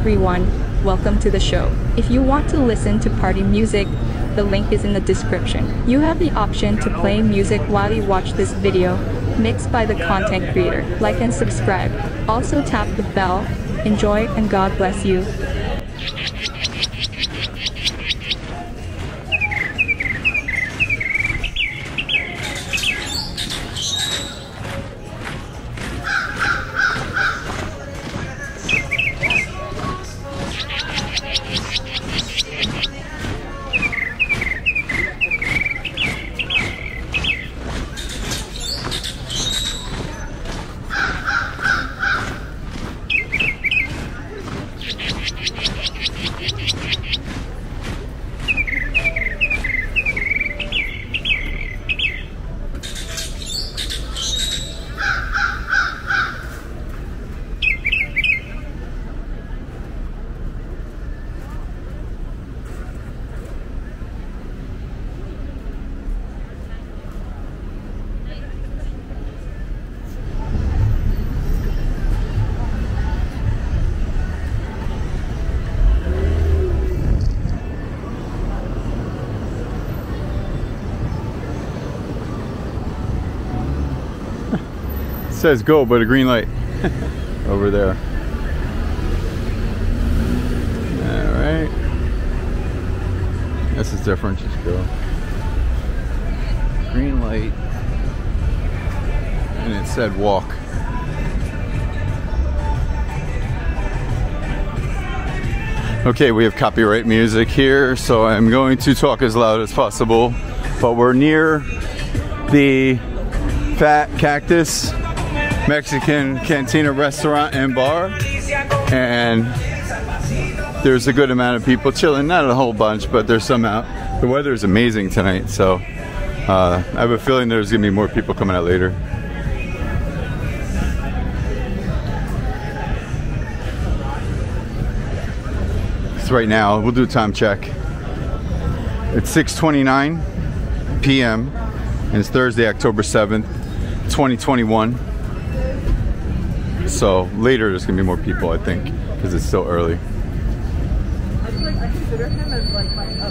Everyone, welcome to the show. If you want to listen to party music, the link is in the description. You have the option to play music while you watch this video, mixed by the content creator. Like and subscribe. Also tap the bell. Enjoy and God bless you. Says go, but a green light over there. All right. This is different. Just go. Green light. And it said walk. Okay, we have copyright music here, so I'm going to talk as loud as possible. But we're near the Fat Cactus Mexican Cantina restaurant and bar. And there's a good amount of people chilling. Not a whole bunch, but there's some out. The weather is amazing tonight, so uh, I have a feeling there's gonna be more people coming out later. So right now, we'll do a time check. It's 6:29 p.m. and it's Thursday, October 7th, 2021. So later, there's gonna be more people, I think, because it's still early. I feel like I consider him as like my uh,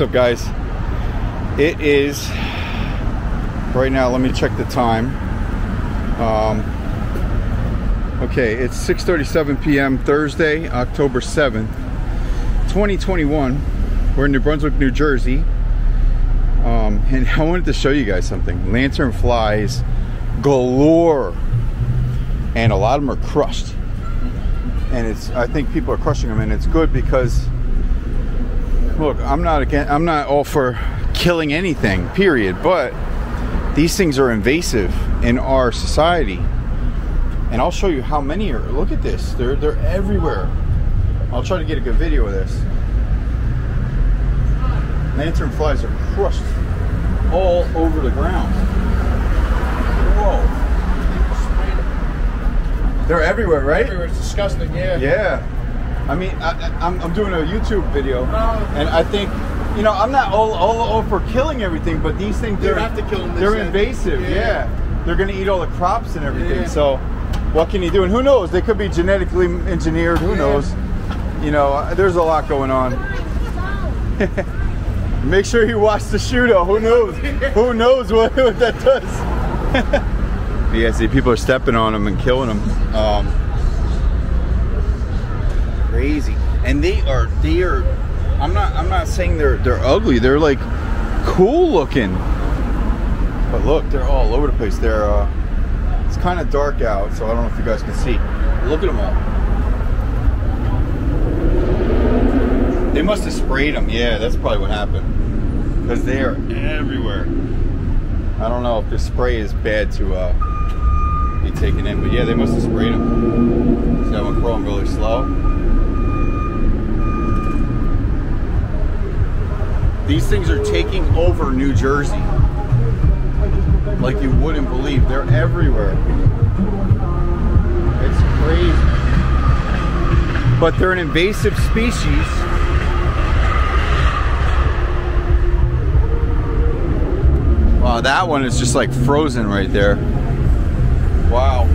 What's up, guys? It is right now. Let me check the time. Um, okay, it's 6:37 p.m. Thursday, October 7th, 2021. We're in New Brunswick, New Jersey, um, and I wanted to show you guys something. Lantern flies galore, and a lot of them are crushed. and it's I think people are crushing them, and it's good because look, I'm not again, I'm not all for killing anything, period, but these things are invasive in our society. And I'll show you how many are. Look at this. They're they're everywhere. I'll try to get a good video of this. Lantern flies are crushed all over the ground. Whoa. They're everywhere, right? Everywhere. It's disgusting. Yeah. Yeah. I mean, I, I'm doing a YouTube video, Oh. and I think, you know, I'm not all, all, all for killing everything, but these things, they're, have to kill them, they they're invasive, yeah. Yeah. They're going to eat all the crops and everything, Yeah. so what can you do? And who knows? They could be genetically engineered, who Yeah. knows? You know, uh, there's a lot going on. Make sure you watch the shoe, though. Who knows? who knows what, what that does? yeah, see, people are stepping on them and killing them. Um, crazy. And they are they are i'm not i'm not saying they're they're ugly. They're like cool looking. But look they're all over the place. They're uh it's kind of dark out so i don't know if you guys can see. Look at them all. They must have sprayed them yeah that's probably what happened. Because they are everywhere. I don't know if the spray is bad to uh be taken in but yeah they must have sprayed them see that one crawling really slow These things are taking over New Jersey. Like you wouldn't believe. They're everywhere. It's crazy. But they're an invasive species. Wow, that one is just like frozen right there. Wow.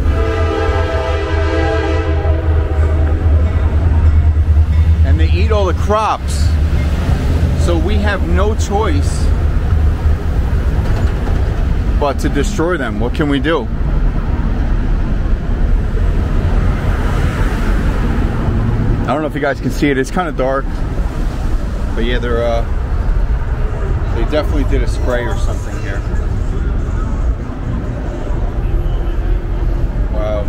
And they eat all the crops. So we have no choice but to destroy them. What can we do? I don't know if you guys can see it. It's kind of dark. But yeah, they're uh they definitely did a spray or something here. Wow.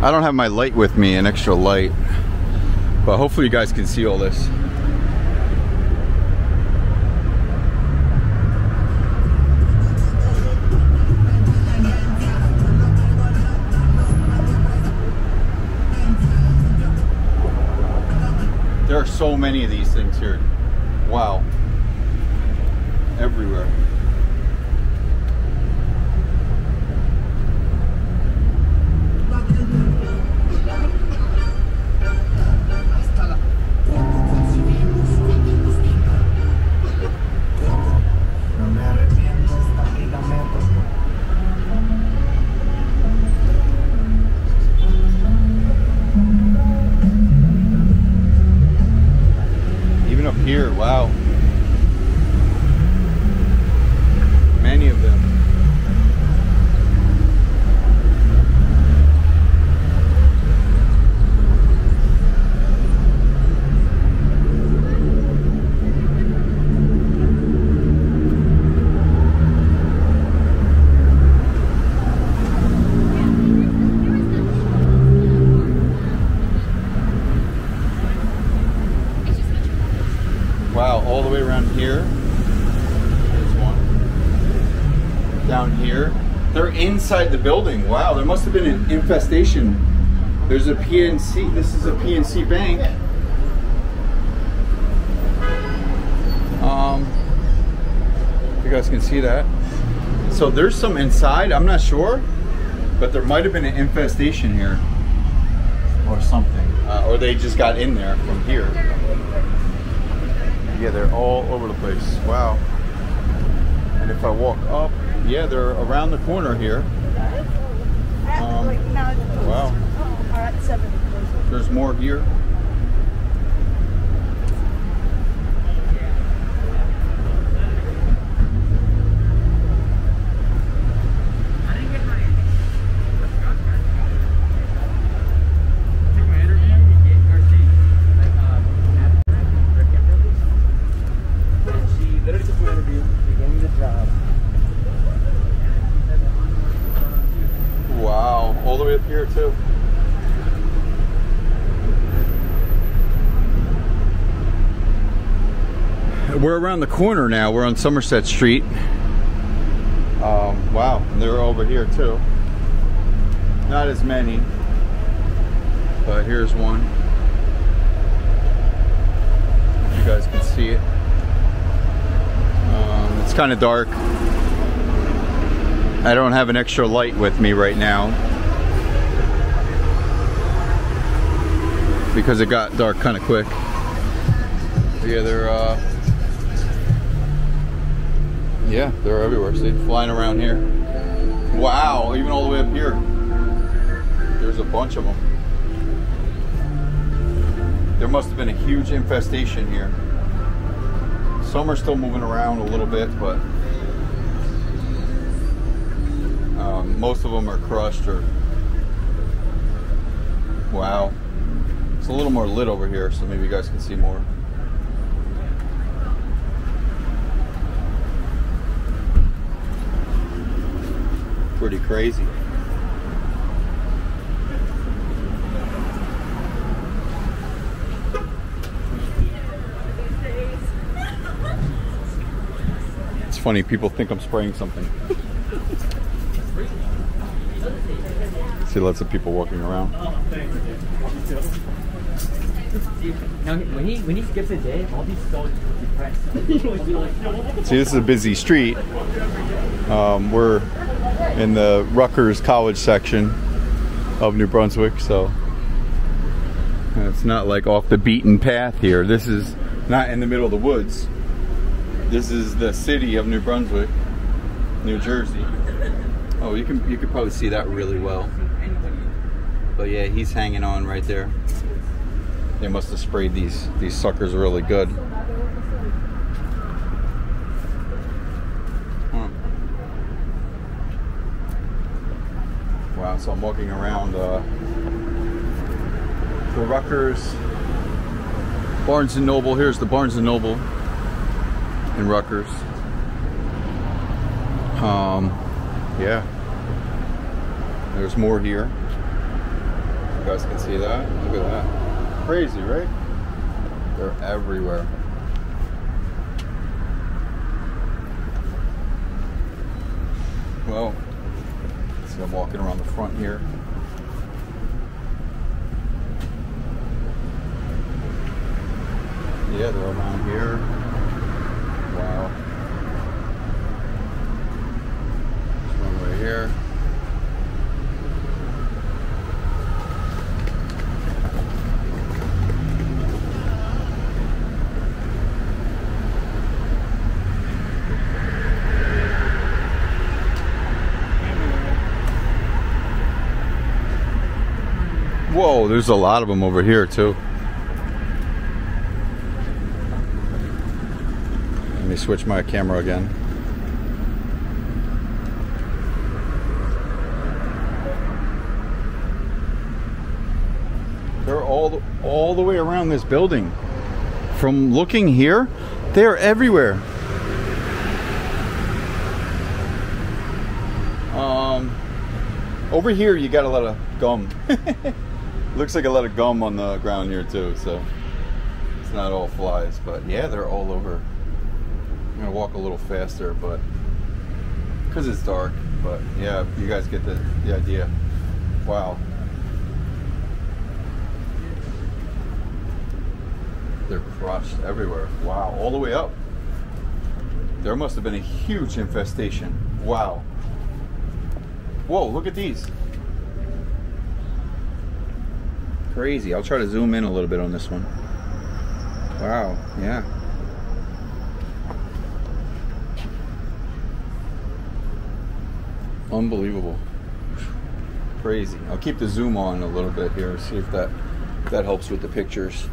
I don't have my light with me, an extra light. But hopefully you guys can see all this. There are so many of these things here. Wow. Everywhere. Inside the building. Wow, there must have been an infestation. There's a PNC. This is a PNC bank. Um, you guys can see that. So there's some inside. I'm not sure, but there might have been an infestation here or something, uh, or they just got in there from here. Yeah, they're all over the place. Wow. And if I walk up, yeah, they're around the corner here. Um, wow. At seven. There's more here. all the way up here too. We're around the corner now. We're on Somerset Street. Um, wow, they're over here too. Not as many, but here's one. You guys can see it. Um, it's kind of dark. I don't have an extra light with me right now. Because it got dark kind of quick. Yeah, they're uh, yeah, they're everywhere. See, flying around here. Wow, even all the way up here. There's a bunch of them. There must have been a huge infestation here. Some are still moving around a little bit, but um, most of them are crushed or. Wow. It's a little more lit over here, so maybe you guys can see more. Pretty crazy. It's funny, people think I'm spraying something. See lots of people walking around. Now, when he when he skips a day, I'll be so depressed. See, this is a busy street. Um, we're in the Rutgers College section of New Brunswick, so it's not like off the beaten path here. This is not in the middle of the woods. This is the city of New Brunswick, New Jersey. Oh, you can you could probably see that really well. But yeah, he's hanging on right there. They must have sprayed these these suckers really good. Hmm. Wow, so I'm walking around uh, the Rutgers Barnes and Noble. Here's the Barnes and Noble in Rutgers. Um, yeah. There's more here. You guys can see that. Look at that. Crazy, right? They're everywhere. Well, see, I'm walking around the front here. Yeah, they're around here. Wow. There's one right here. There's a lot of them over here too. Let me switch my camera again. They're all the, all the way around this building. From looking here, they're everywhere. Um, over here, you got a lot of gum. Looks like a lot of gum on the ground here too, so it's not all flies, but yeah, they're all over. I'm gonna walk a little faster, but because it's dark. But yeah, you guys get the, the idea. Wow. They're crushed everywhere. Wow, all the way up. There must have been a huge infestation. Wow. Whoa, look at these. Crazy. I'll try to zoom in a little bit on this one. Wow, yeah. Unbelievable. Crazy. I'll keep the zoom on a little bit here, see if that that helps with the pictures.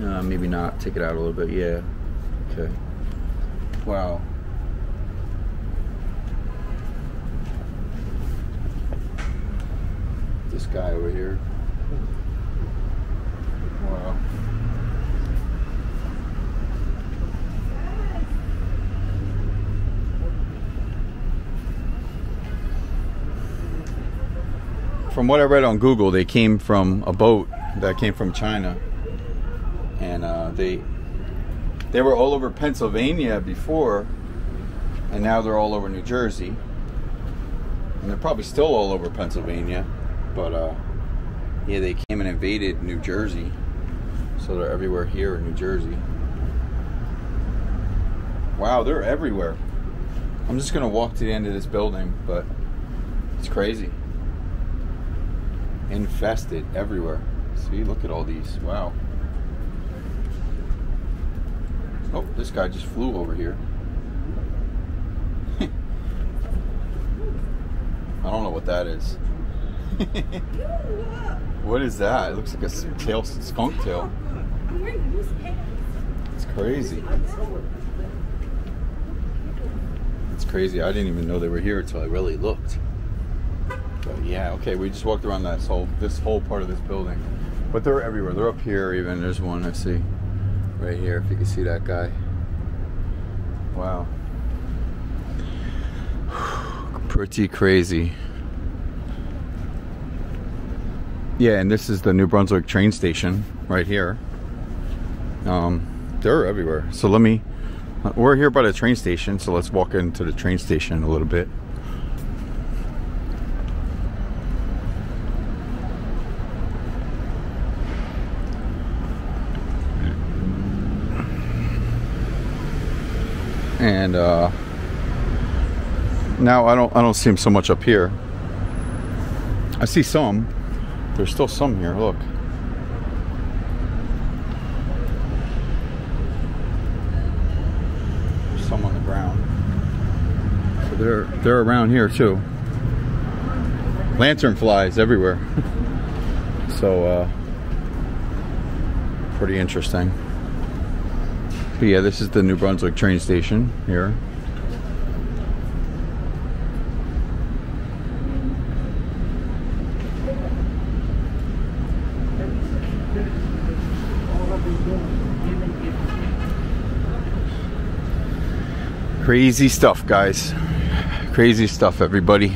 Uh, maybe not. Take it out a little bit. Yeah. Okay. Wow. This guy over here. From what I read on Google, they came from a boat that came from China, and uh, they They were all over Pennsylvania before, and now they're all over New Jersey. And they're probably still all over Pennsylvania, but uh, yeah, they came and invaded New Jersey, so they're everywhere here in New Jersey. Wow, they're everywhere. I'm just gonna walk to the end of this building, but it's crazy. Infested everywhere. See, look at all these. Wow. Oh, this guy just flew over here. I don't know what that is. what is that? It looks like a tail, skunk tail. It's crazy. It's crazy. I didn't even know they were here until I really looked. But yeah, okay, we just walked around that whole this whole part of this building. But they're everywhere. They're up here even. There's one I see right here if you can see that guy. Wow. Pretty crazy. Yeah, and this is the New Brunswick train station right here. Um, they're everywhere. So let me. We're here by the train station, so let's walk into the train station a little bit. And uh, now I don't I don't see them so much up here. I see some. There's still some here. Look. There's some on the ground. So they're they're around here too. Lantern flies everywhere. so uh pretty interesting. But yeah, this is the New Brunswick train station here. Crazy stuff, guys. Crazy stuff, everybody.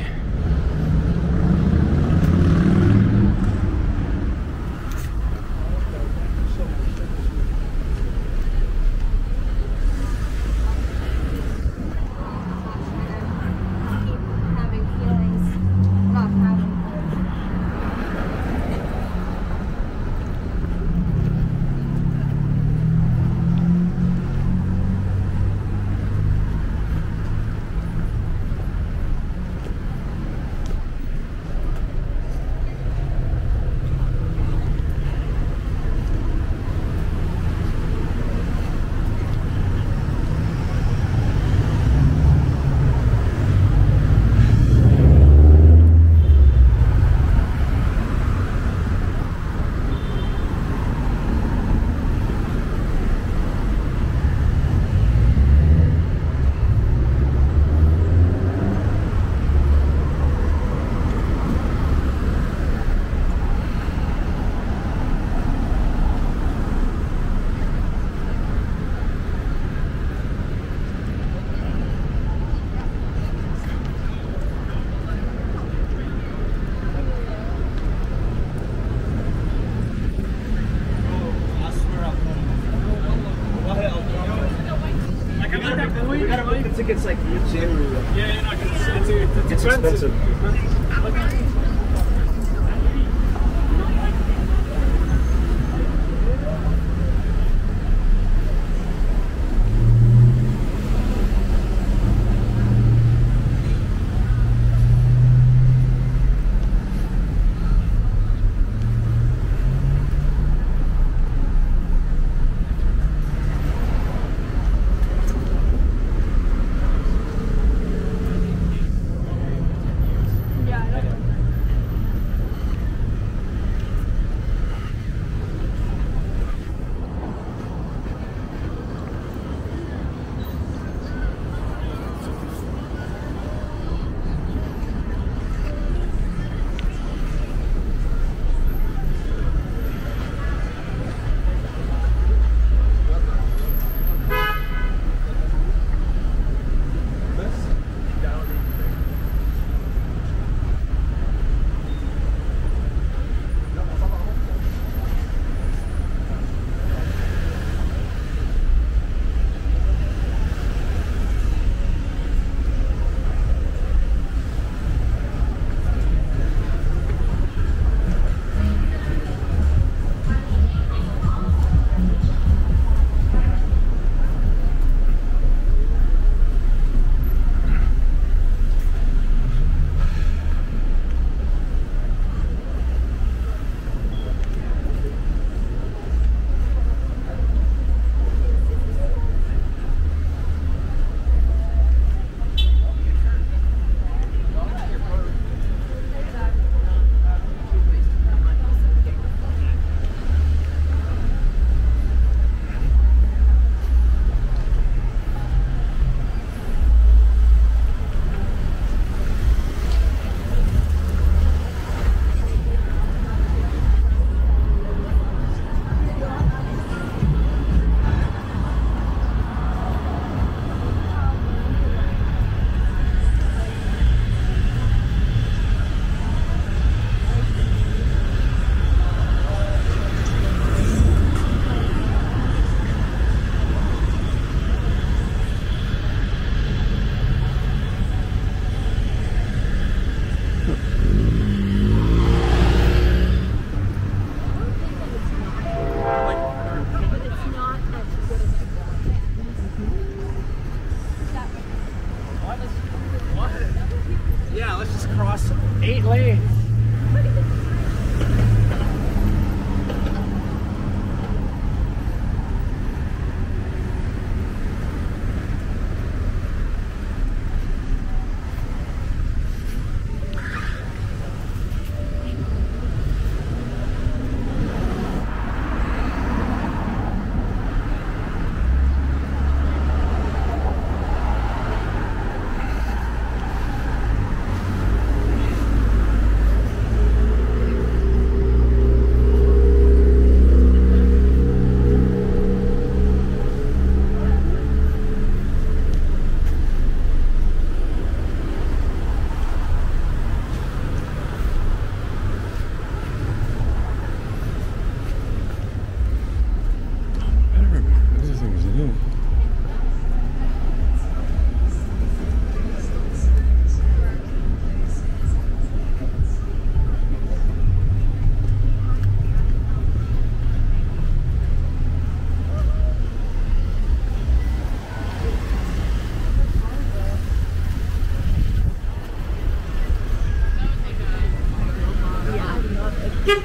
Thank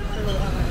you.